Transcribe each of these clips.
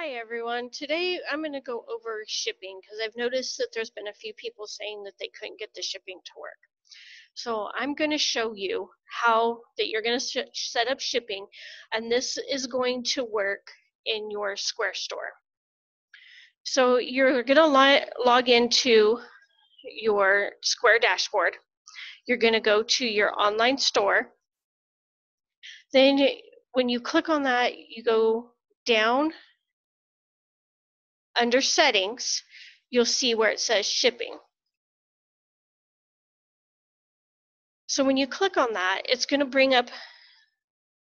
Hi everyone. Today I'm going to go over shipping because I've noticed that there's been a few people saying that they couldn't get the shipping to work. So I'm going to show you how that you're going to set up shipping and this is going to work in your Square store. So you're going to log into your Square dashboard. You're going to go to your online store. Then when you click on that, you go down under settings, you'll see where it says shipping. So when you click on that, it's going to bring up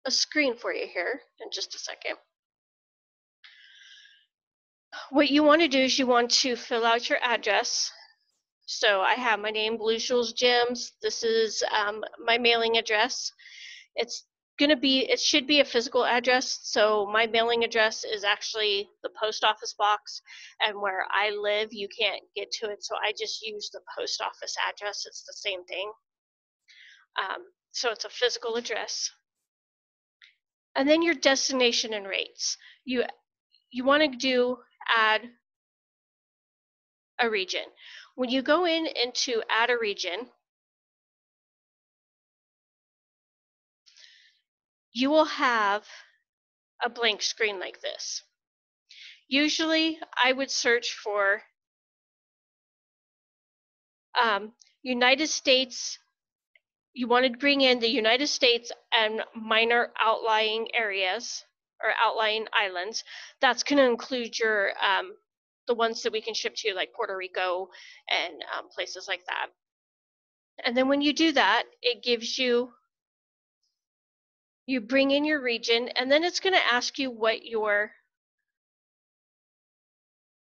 a screen for you here in just a second. What you want to do is you want to fill out your address. So I have my name, Blue Jewels Gems. This is um, my mailing address. It's going to be, it should be a physical address. So my mailing address is actually the post office box, and where I live, you can't get to it. So I just use the post office address. It's the same thing. Um, so it's a physical address. And then your destination and rates. You you want to do add a region. When you go in into add a region, you will have a blank screen like this. Usually I would search for um, United States, you want to bring in the United States and minor outlying areas or outlying islands. That's going to include your um, the ones that we can ship to like Puerto Rico and um, places like that. And then when you do that, it gives you you bring in your region, and then it's going to ask you what your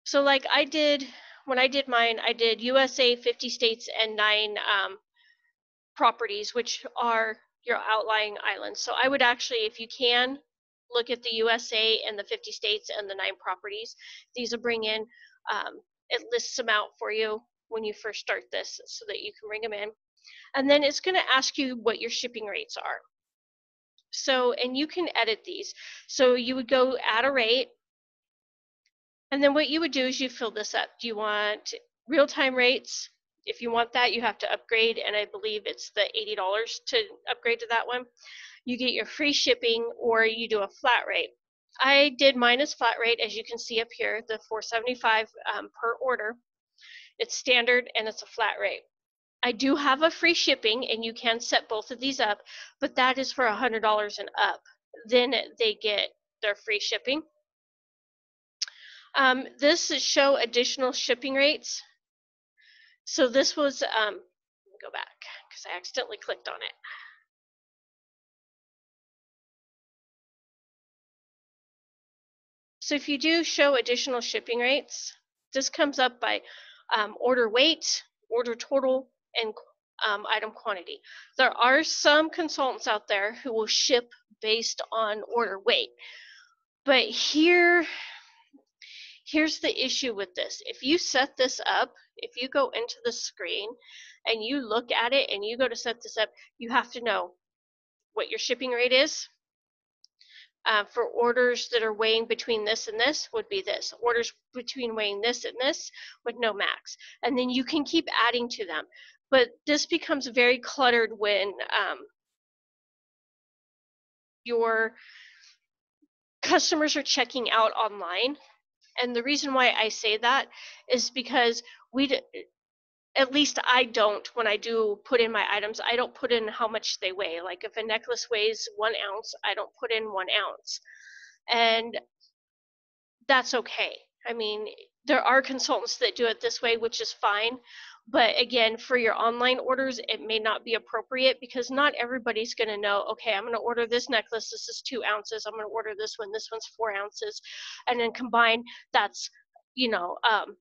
so like I did when I did mine, I did USA, 50 states, and nine um, properties, which are your outlying islands. So I would actually, if you can, look at the USA and the 50 states and the nine properties. These will bring in, um, it lists them out for you when you first start this so that you can bring them in. And then it's going to ask you what your shipping rates are. So, and you can edit these. So you would go add a rate. And then what you would do is you fill this up. Do you want real-time rates? If you want that, you have to upgrade, and I believe it's the $80 to upgrade to that one. You get your free shipping, or you do a flat rate. I did minus flat rate, as you can see up here, the 475 um, per order. It's standard and it's a flat rate. I do have a free shipping, and you can set both of these up, but that is for $100 and up. Then they get their free shipping. Um, this is show additional shipping rates. So this was, um, go back because I accidentally clicked on it. So if you do show additional shipping rates, this comes up by um, order weight, order total, and um, item quantity. There are some consultants out there who will ship based on order weight. But here, here's the issue with this. If you set this up, if you go into the screen and you look at it and you go to set this up, you have to know what your shipping rate is. Uh, for orders that are weighing between this and this would be this. Orders between weighing this and this with no max. And then you can keep adding to them. But this becomes very cluttered when um, your customers are checking out online. And the reason why I say that is because we, at least I don't, when I do put in my items, I don't put in how much they weigh. Like if a necklace weighs one ounce, I don't put in one ounce. And that's okay. I mean, there are consultants that do it this way, which is fine. But again, for your online orders, it may not be appropriate because not everybody's going to know, okay, I'm going to order this necklace. This is two ounces. I'm going to order this one. This one's four ounces. And then combine, that's, you know, um,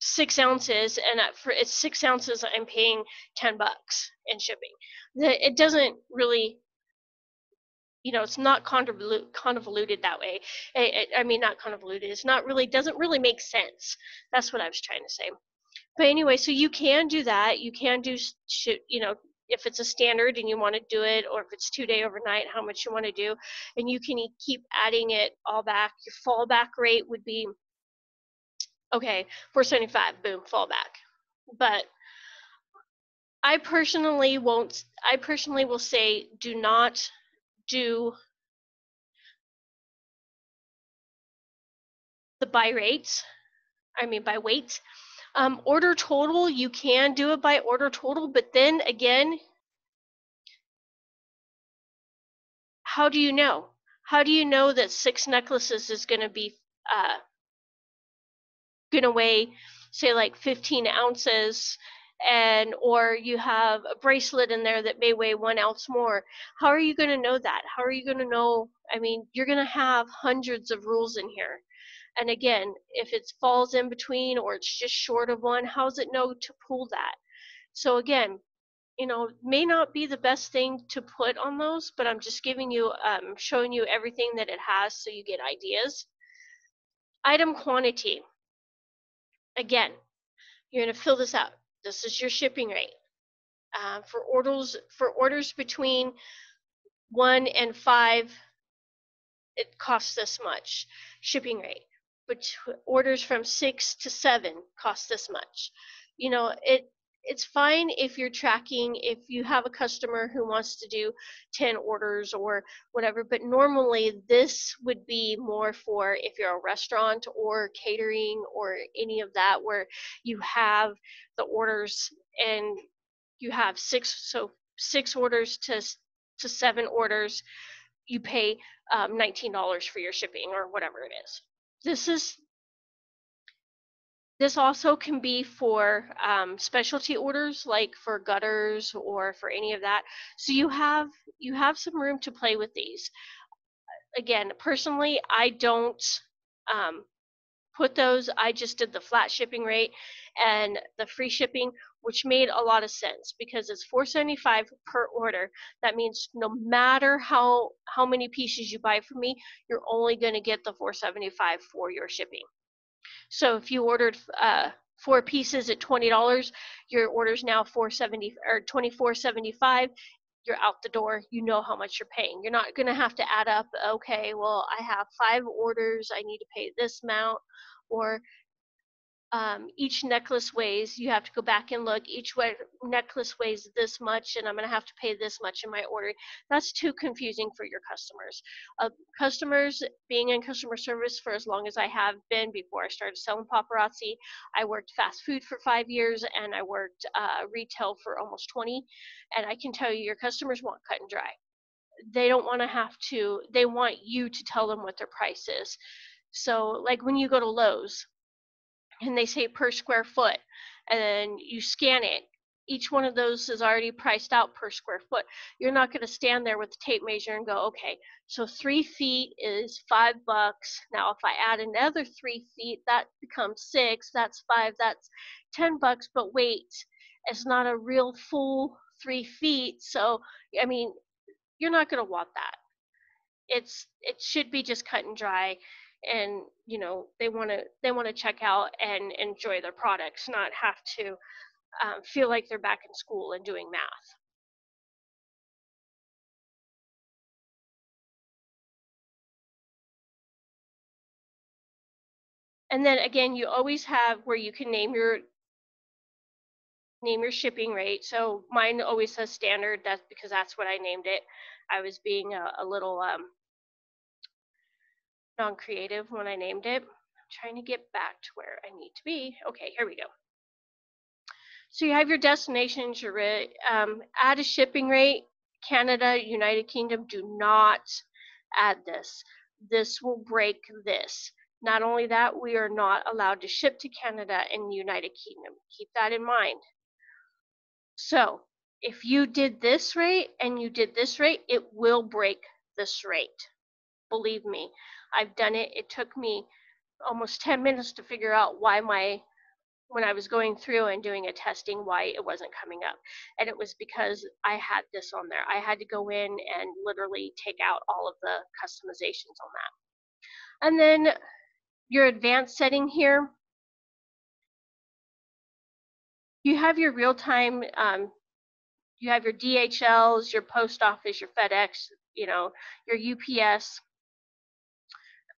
six ounces. And for it's six ounces, I'm paying 10 bucks in shipping. It doesn't really you know it's not convoluted that way I, mean not convoluted it's not really doesn't really make sense that's what i was trying to say but anyway so you can do that you can do you know if it's a standard and you want to do it, or if it's two day overnight, how much you want to do, and you can keep adding it all back. Your fallback rate would be okay, 475, boom, fallback. But I personally won't. I personally will say, do not do the by rate, I mean by weight. Um, order total, you can do it by order total, but then again, how do you know? How do you know that six necklaces is going to be uh, going to weigh, say, like 15 ounces, and or you have a bracelet in there that may weigh one ounce more? How are you going to know that? How are you going to know? I mean, you're going to have hundreds of rules in here. And again, if it falls in between or it's just short of one, how does it know to pull that? So again, you know, may not be the best thing to put on those, but I'm just giving you, um, showing you everything that it has so you get ideas. Item quantity. Again, you're going to fill this out. This is your shipping rate. Uh, for orders for orders between one and five, it costs this much shipping rate but orders from six to seven cost this much. You know, it it's fine if you're tracking if you have a customer who wants to do 10 orders or whatever but normally this would be more for if you're a restaurant or catering or any of that where you have the orders and you have six so six orders to to seven orders you pay um, $19 for your shipping or whatever it is. This is this also can be for um, specialty orders like for gutters or for any of that. So you have you have some room to play with these. Again personally i don't um, put those. I just did the flat shipping rate and the free shipping which made a lot of sense because it's 475 per order. That means no matter how how many pieces you buy from me you're only going to get the 475 for your shipping so if you ordered uh, four pieces at $20 your order's now 470 or 2475 you're out the door you know how much you're paying. You're not going to have to add up okay well i have five orders i need to pay this amount or um, each necklace weighs, you have to go back and look, each way, necklace weighs this much and I'm going to have to pay this much in my order. That's too confusing for your customers. Uh, customers, being in customer service for as long as I have been before I started selling paparazzi, I worked fast food for five years and I worked uh, retail for almost 20. And I can tell you, your customers want cut and dry. They don't want to have to, they want you to tell them what their price is. So, like when you go to Lowe's, and they say per square foot and then you scan it. Each one of those is already priced out per square foot. You're not going to stand there with the tape measure and go okay so three feet is five bucks. Now if i add another three feet that becomes six that's five that's ten bucks. But wait it's not a real full three feet so i mean you're not going to want that. It's it should be just cut and dry and you know they want to they want to check out and enjoy their products not have to um, feel like they're back in school and doing math. And then again you always have where you can name your name your shipping rate. So mine always says standard. That's because that's what i named it. I was being a, a little um, non-creative when I named it. I'm trying to get back to where I need to be. Okay, here we go. So you have your destinations, your um, add a shipping rate. Canada, United Kingdom, do not add this. This will break this. Not only that, we are not allowed to ship to Canada and United Kingdom. Keep that in mind. So if you did this rate and you did this rate, it will break this rate. Believe me. I've done it. It took me almost 10 minutes to figure out why my when I was going through and doing a testing why it wasn't coming up. And it was because I had this on there. I had to go in and literally take out all of the customizations on that. And then your advanced setting here, you have your real-time um, you have your DHLs, your post office, your FedEx, you know, your UPS.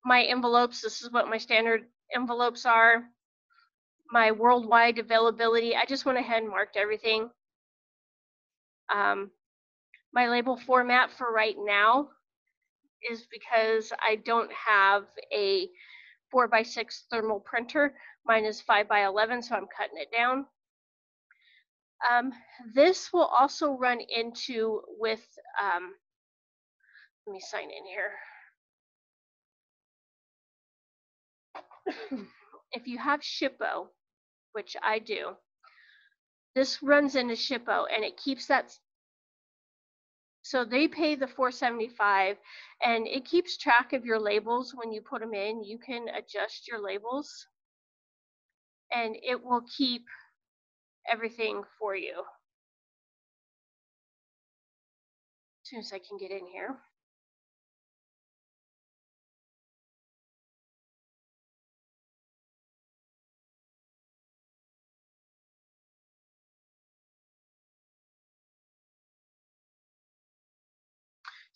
My envelopes, this is what my standard envelopes are. My worldwide availability, I just went ahead and marked everything. Um, my label format for right now is because I don't have a 4 by 6 thermal printer. Mine is 5 by 11, so I'm cutting it down. Um, this will also run into with, um, let me sign in here. If you have Shippo, which I do, this runs into Shippo and it keeps that. So they pay the 475 and it keeps track of your labels when you put them in. You can adjust your labels and it will keep everything for you. As soon as I can get in here.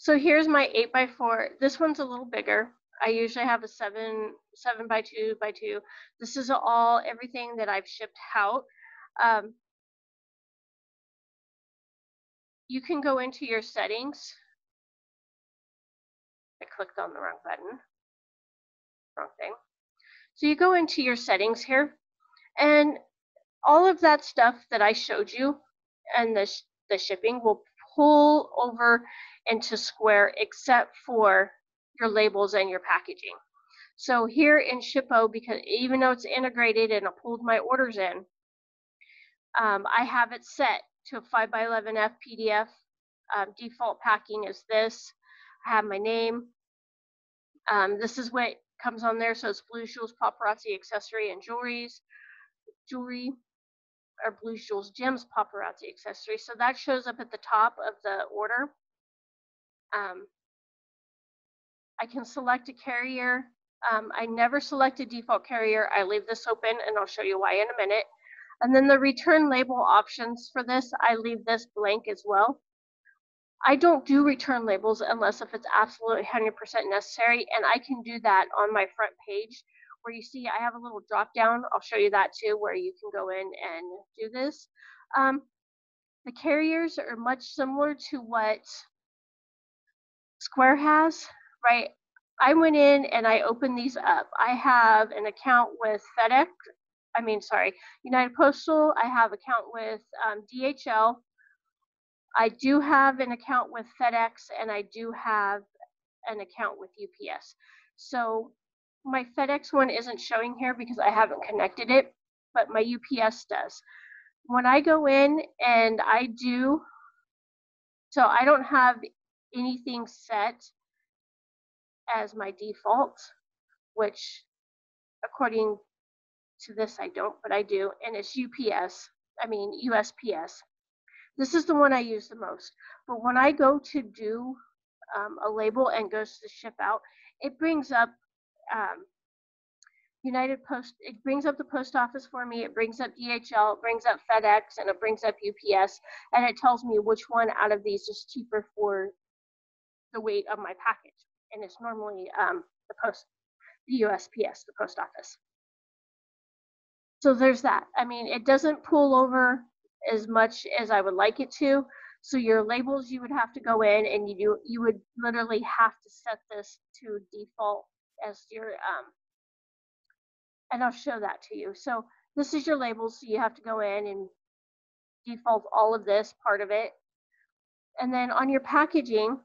So here's my eight by four. This one's a little bigger. I usually have a seven, seven by two by two. This is all everything that I've shipped out. Um, you can go into your settings. I clicked on the wrong button. Wrong thing. So you go into your settings here, and all of that stuff that I showed you and the, sh the shipping will pull over into Square except for your labels and your packaging. So here in Shippo, because even though it's integrated and I pulled my orders in, um, I have it set to a 5 by 11F PDF. Um, default packing is this. I have my name. Um, this is what comes on there. So it's Blue Jewels Paparazzi Accessory and Jewelries. Jewelry or Blue Jewels Gems Paparazzi Accessory. So that shows up at the top of the order. Um, I can select a carrier. Um, I never select a default carrier. I leave this open and I'll show you why in a minute. And then the return label options for this, I leave this blank as well. I don't do return labels unless if it's absolutely 100% necessary, and I can do that on my front page where you see I have a little drop down. I'll show you that too, where you can go in and do this. Um, the carriers are much similar to what Square has, right? I went in and I opened these up. I have an account with FedEx, I mean, sorry, United Postal. I have account with um, DHL. I do have an account with FedEx and I do have an account with UPS. So my FedEx one isn't showing here because I haven't connected it, but my UPS does. When I go in and I do, so I don't have anything set as my default, which according to this I don't, but I do, and it's UPS, I mean USPS. This is the one I use the most. But when I go to do um, a label and goes to ship out, it brings up um, United Post, it brings up the post office for me, it brings up DHL, it brings up FedEx, and it brings up UPS, and it tells me which one out of these is cheaper for the weight of my package. And it's normally um, the post, the USPS, the post office. So there's that. I mean, it doesn't pull over as much as I would like it to. So your labels, you would have to go in and you do, you would literally have to set this to default as your, um, and I'll show that to you. So this is your labels. So you have to go in and default all of this part of it. And then on your packaging,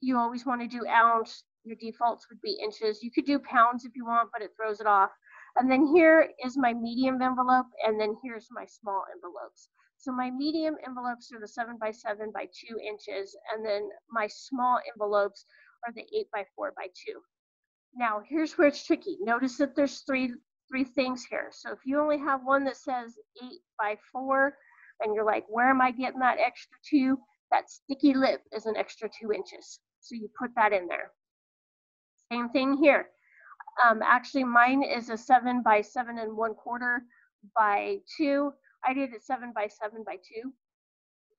you always want to do ounce. Your defaults would be inches. You could do pounds if you want, but it throws it off. And then here is my medium envelope, and then here's my small envelopes. So my medium envelopes are the seven by seven by two inches, and then my small envelopes are the eight by four by two. Now here's where it's tricky. Notice that there's three three things here. So if you only have one that says eight by four, and you're like, where am I getting that extra two? That sticky lip is an extra two inches. So you put that in there. Same thing here. Um, actually, mine is a seven by seven and one quarter by two. I did it seven by seven by two.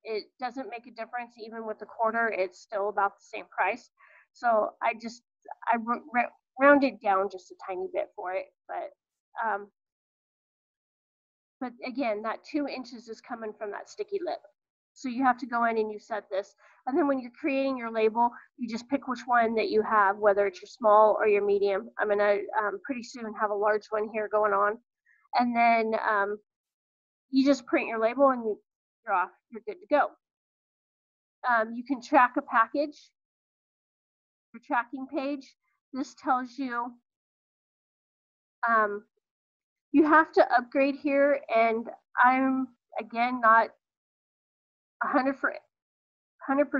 It doesn't make a difference even with the quarter. It's still about the same price. So I just I rounded down just a tiny bit for it, but um, but again, that two inches is coming from that sticky lip. So you have to go in and you set this. And then when you're creating your label, you just pick which one that you have, whether it's your small or your medium. I'm gonna um, pretty soon have a large one here going on. And then um, you just print your label and you, you're off, you're good to go. Um, you can track a package, your tracking page. This tells you um, you have to upgrade here and I'm again not 100 for 100%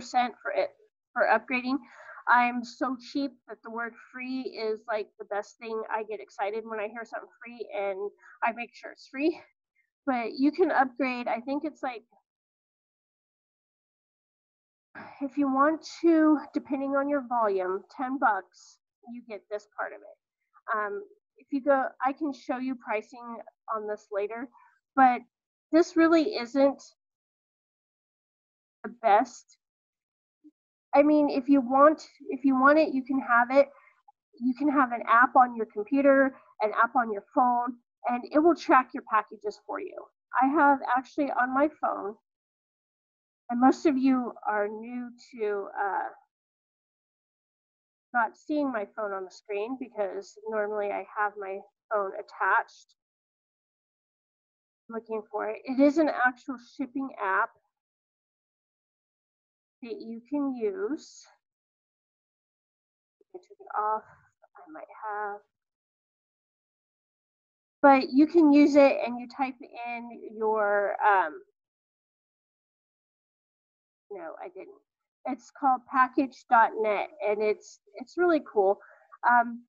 for it for upgrading. I'm so cheap that the word free is like the best thing. I get excited when I hear something free and I make sure it's free. But you can upgrade, I think it's like if you want to, depending on your volume, 10 bucks, you get this part of it. Um, if you go, I can show you pricing on this later, but this really isn't the best. I mean, if you want, if you want it, you can have it. You can have an app on your computer, an app on your phone, and it will track your packages for you. I have actually on my phone, and most of you are new to uh, not seeing my phone on the screen because normally I have my phone attached. Looking for it. It is an actual shipping app that you can use. I took it off, I might have. But you can use it and you type in your, um, no, I didn't. It's called package.net and it's, it's really cool. Um,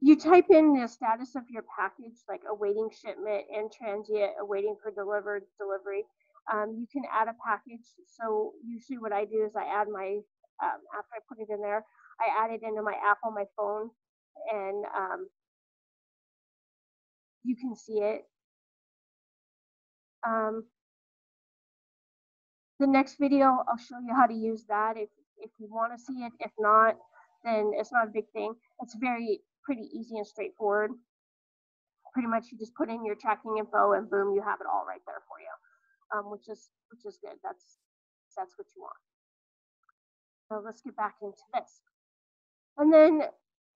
you type in the status of your package, like awaiting shipment, in transient, awaiting for delivered delivery um, you can add a package. So usually what I do is I add my, um, after I put it in there, I add it into my app on my phone and um, you can see it. Um, the next video, I'll show you how to use that if, if you want to see it. If not, then it's not a big thing. It's very pretty easy and straightforward. Pretty much you just put in your tracking info and boom, you have it all right there for you um, which is which is good. That's that's what you want. So let's get back into this. And then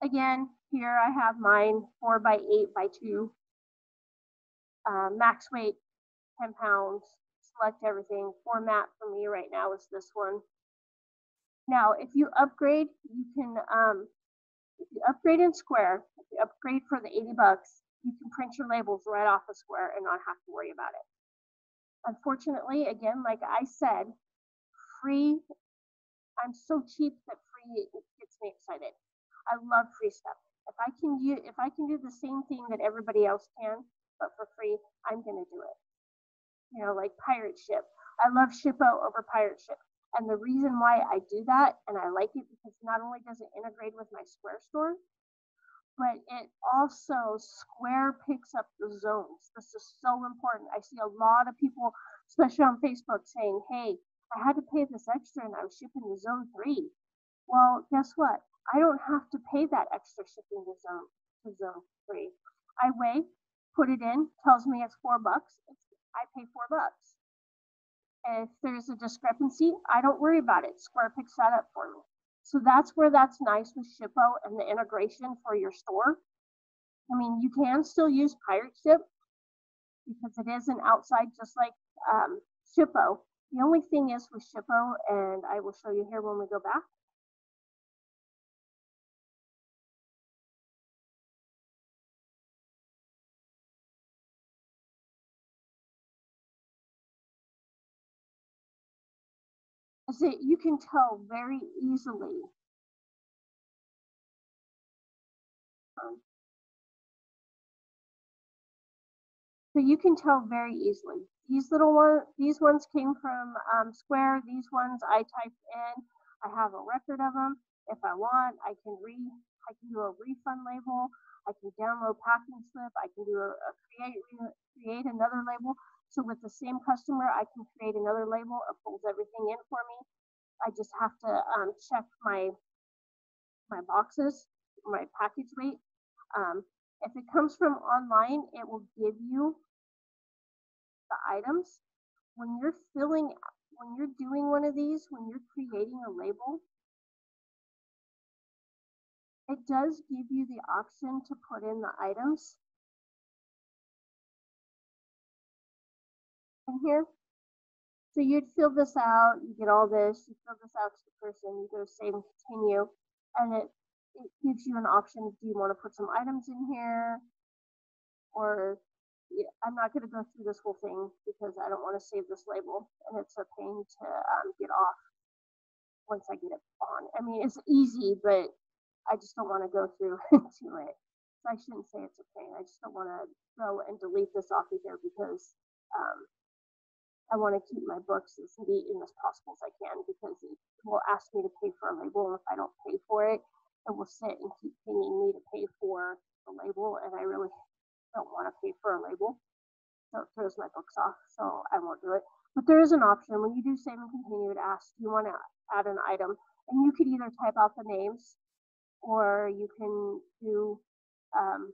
again, here I have mine four by eight by two. Uh, max weight, 10 pounds, select everything. Format for me right now is this one. Now, if you upgrade, you can, um, if you upgrade in Square, if you upgrade for the 80 bucks, you can print your labels right off of Square and not have to worry about it. Unfortunately, again, like I said, free, I'm so cheap that free gets me excited. I love free stuff. If I can use, if I can do the same thing that everybody else can, but for free, I'm gonna do it. You know, like Pirate Ship. I love Shippo over Pirate Ship. And the reason why I do that and I like it because not only does it integrate with my Square store, but it also square picks up the zones. This is so important. I see a lot of people, especially on Facebook, saying, hey, I had to pay this extra and I was shipping to zone three. Well, guess what? I don't have to pay that extra shipping to zone to zone three. I weigh, put it in, tells me it's four bucks. I pay four bucks. If there's a discrepancy, I don't worry about it. Square picks that up for me. So that's where that's nice with Shippo and the integration for your store. I mean, you can still use Pirate Ship because it is an outside just like um, Shippo. The only thing is with Shippo, and I will show you here when we go back, is that you can tell very easily um, so you can tell very easily. These little ones, these ones came from um, Square. These ones I typed in. I have a record of them. if I want, I can re, I can do a refund label. I can download packing slip. I can do a, a create, re- create another label. So with the same customer, I can create another label. It pulls everything in for me. I just have to um, check my my boxes, my package weight. Um, if it comes from online, it will give you the items. When you're filling, when you're doing one of these, when you're creating a label, it does give you the option to put in the items. Here. So you'd fill this out, you get all this, you fill this out to the person, you go save and continue, and it, it gives you an option. Do you want to put some items in here? Or yeah, I'm not going to go through this whole thing because I don't want to save this label and it's a pain to um, get off once I get it on. I mean, it's easy, but I just don't want to go through to it. So I shouldn't say it's a pain. I just don't want to go and delete this off of here because um, I want to keep my books as neat and as possible as I can because it will ask me to pay for a label. And if I don't pay for it, it will sit and keep pinging me to pay for the label. And I really don't want to pay for a label. So it throws my books off. So I won't do it. But there is an option when you do save and continue, it asks, do you want to add an item? And you could either type out the names or you can do, um,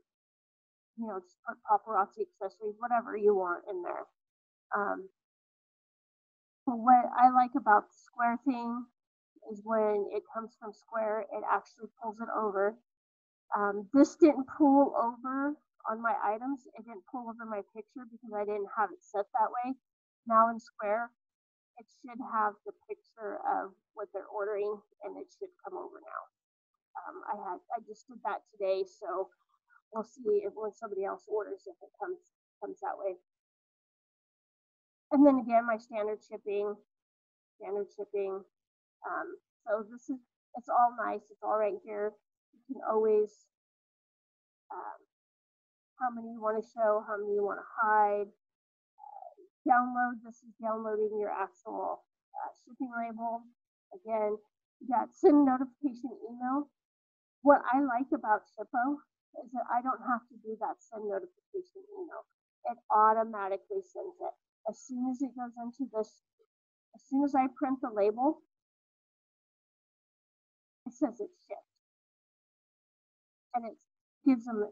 you know, just put paparazzi accessories, whatever you want in there. Um, what I like about the Square thing is when it comes from Square, it actually pulls it over. Um, this didn't pull over on my items. It didn't pull over my picture because I didn't have it set that way. Now in Square, it should have the picture of what they're ordering and it should come over now. Um, I had I just did that today, so we'll see if when somebody else orders if it comes comes that way. And then again, my standard shipping, standard shipping. Um, so this is, it's all nice. It's all right here. You can always, um, how many you want to show, how many you want to hide. Uh, download, this is downloading your actual uh, shipping label. Again, you got send notification email. What I like about Shippo is that I don't have to do that send notification email. It automatically sends it as soon as it goes into this, as soon as I print the label, it says it's shipped. And it gives them,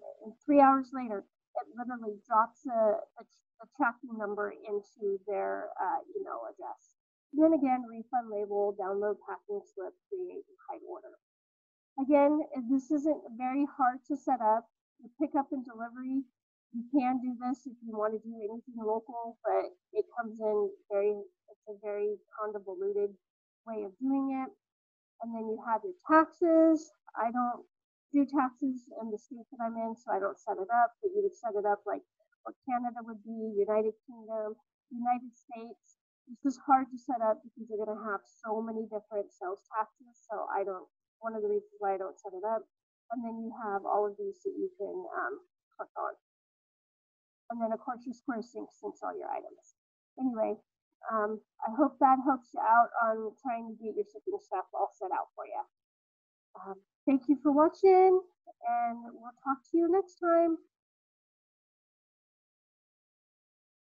three hours later, it literally drops a, a, a tracking number into their uh, email address. And then again, refund label, download packing slip, create hide order. Again, this isn't very hard to set up. The pickup and delivery you can do this if you want to do anything local, but it comes in very, it's a very convoluted way of doing it. And then you have your taxes. I don't do taxes in the state that I'm in, so I don't set it up, but you would set it up like what Canada would be, United Kingdom, United States. This is hard to set up because you're going to have so many different sales taxes. So I don't, one of the reasons why I don't set it up. And then you have all of these that you can um, click on. And then of course your Square Sync syncs all your items. Anyway, um, I hope that helps you out on trying to get your shipping stuff all set out for you. Um, thank you for watching and we'll talk to you next time.